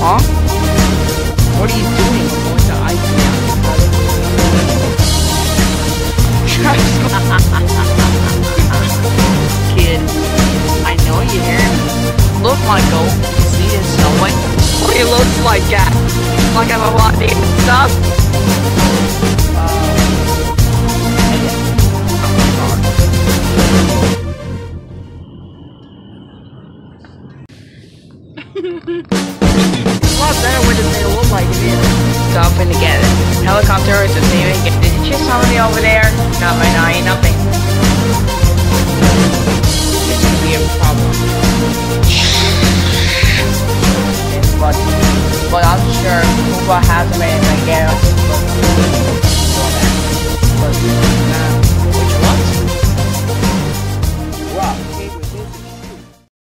Huh? What are you doing? Going to ice Kid, I know you. Look, Michael, you see this snowing? He looks like that? Like I'm a they look like. Stopping together. Helicopter is a thing. Did you just somebody over there? Not right now, But, but I'm sure Cuba